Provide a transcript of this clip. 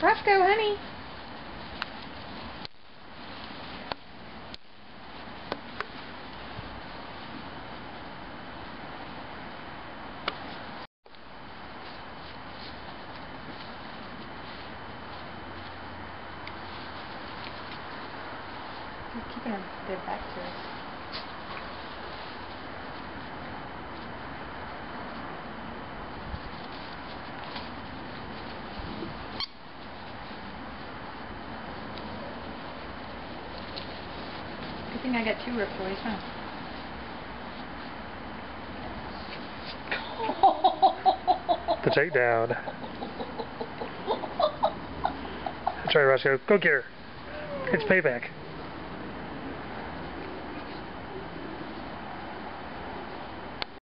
Rosco, Honee. They're keeping their back to us. Good thing I got two rip boys, huh? The takedown. That's right, Rosco. Go get her. It's payback.